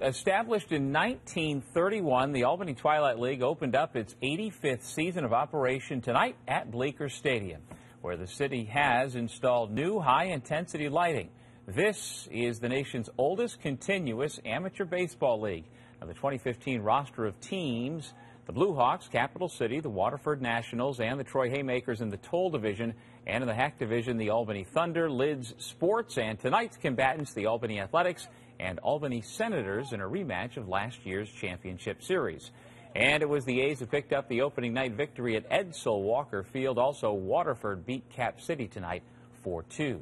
Established in 1931, the Albany Twilight League opened up its 85th season of operation tonight at Bleecker Stadium, where the city has installed new high-intensity lighting. This is the nation's oldest continuous amateur baseball league. Now, the 2015 roster of teams, the Blue Hawks, Capital City, the Waterford Nationals, and the Troy Haymakers in the Toll Division, and in the Hack Division, the Albany Thunder, Lids Sports, and tonight's combatants, the Albany Athletics, and Albany Senators in a rematch of last year's championship series. And it was the A's who picked up the opening night victory at Edsel Walker Field. Also, Waterford beat Cap City tonight 4-2.